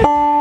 Bye.